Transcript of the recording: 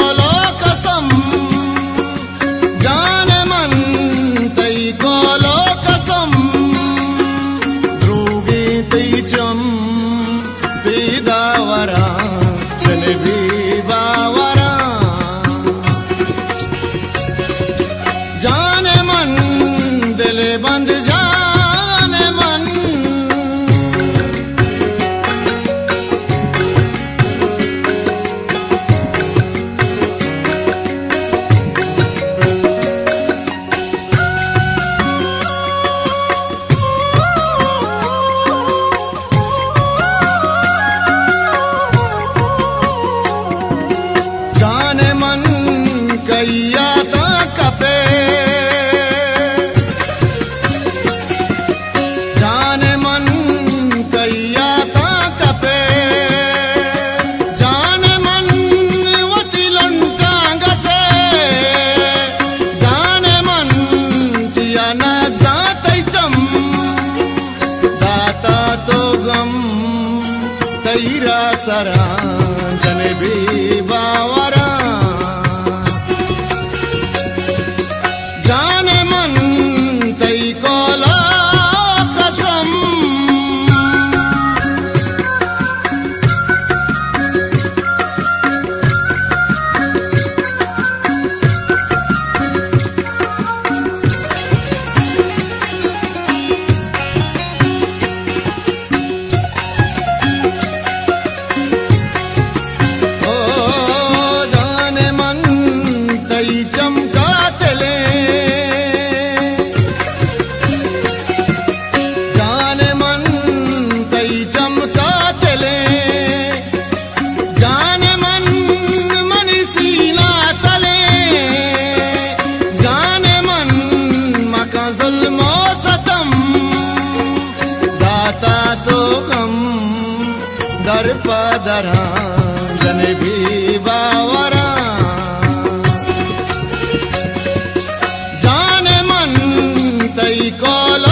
no कैया ता कपे। जाने मन कैया ता कपे। जाने मन वती लंटांग से जाने मन चिया न जाते चम। दाता तो गम, तैरा सरा जन भी बावरा। दर जन भी बावरा जाने मन तई कोलो